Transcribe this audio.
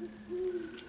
Mm-hmm.